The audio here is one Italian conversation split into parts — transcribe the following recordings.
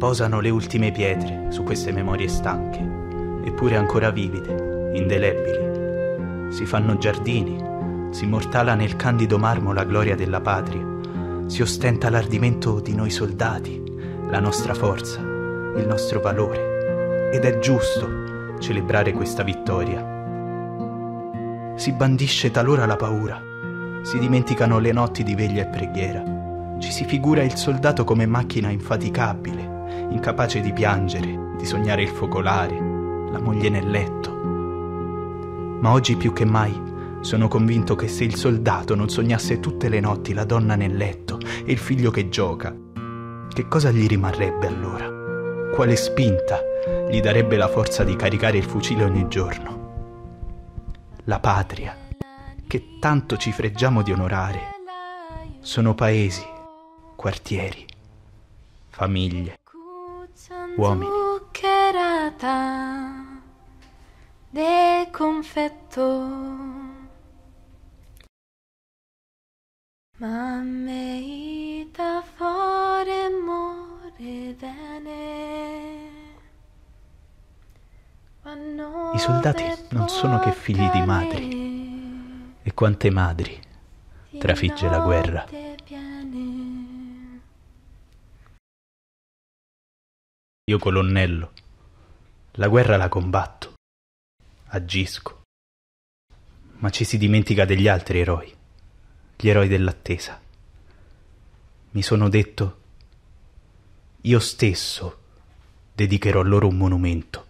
Posano le ultime pietre su queste memorie stanche, eppure ancora vivide, indelebili. Si fanno giardini, si mortala nel candido marmo la gloria della patria, si ostenta l'ardimento di noi soldati, la nostra forza, il nostro valore. Ed è giusto celebrare questa vittoria. Si bandisce talora la paura, si dimenticano le notti di veglia e preghiera. Ci si figura il soldato come macchina infaticabile, incapace di piangere, di sognare il focolare, la moglie nel letto. Ma oggi più che mai sono convinto che se il soldato non sognasse tutte le notti la donna nel letto e il figlio che gioca, che cosa gli rimarrebbe allora? Quale spinta gli darebbe la forza di caricare il fucile ogni giorno? La patria che tanto ci freggiamo di onorare sono paesi, quartieri, famiglie, uomini. de confetto ma me da fare more bene I soldati non sono che figli di madri e quante madri trafigge la guerra. Io colonnello, la guerra la combatto, agisco, ma ci si dimentica degli altri eroi, gli eroi dell'attesa. Mi sono detto, io stesso dedicherò loro un monumento.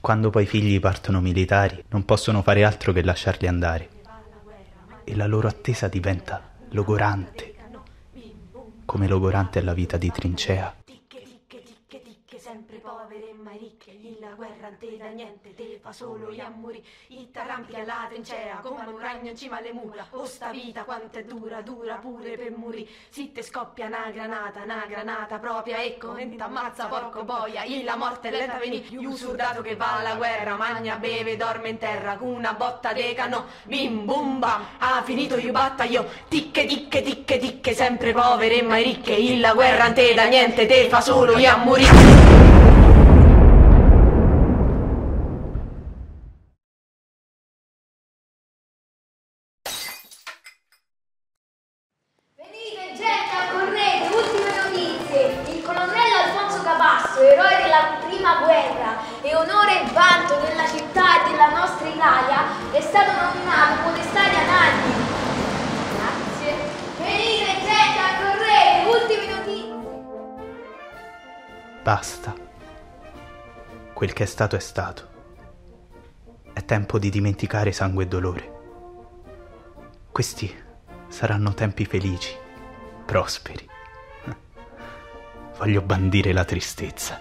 Quando poi i figli partono militari, non possono fare altro che lasciarli andare. E la loro attesa diventa logorante, come logorante è la vita di trincea e ricche la guerra non te da niente te fa solo gli ammuri i tarampi alla trincea come un ragno in cima alle mura. O sta vita quanto è dura dura pure per muri si te scoppia una granata una granata propria ecco e t'ammazza porco boia. E la morte lenta venì più soldato che va alla guerra magna beve dorme in terra con una botta de cano bim bum bam ha finito io battaglio. Ticche ticche ticche ticche sempre povere e mai ricche la guerra non te da niente te fa solo gli ammuri Capasso, eroe della prima guerra e onore e vanto della città e della nostra Italia, è stato nominato podestario ad anni. Grazie. Venite gente a correre, ultime notizie. Basta. Quel che è stato è stato. È tempo di dimenticare sangue e dolore. Questi saranno tempi felici, prosperi voglio bandire la tristezza.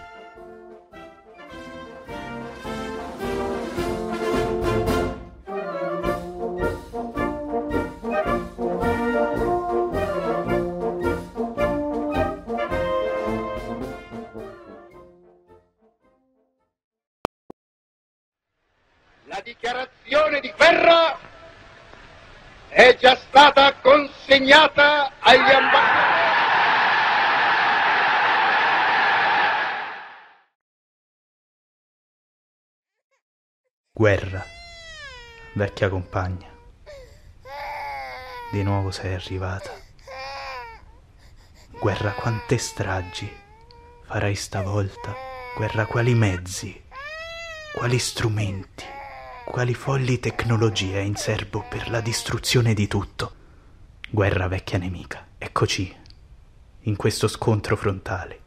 La dichiarazione di guerra è già stata consegnata agli ambasciatori. Guerra, vecchia compagna, di nuovo sei arrivata. Guerra, quante stragi farai stavolta? Guerra, quali mezzi, quali strumenti, quali folli tecnologie in serbo per la distruzione di tutto? Guerra, vecchia nemica, eccoci, in questo scontro frontale.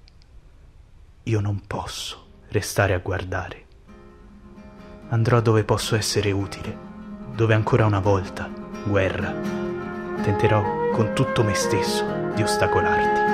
Io non posso restare a guardare Andrò dove posso essere utile, dove ancora una volta, guerra, tenterò con tutto me stesso di ostacolarti.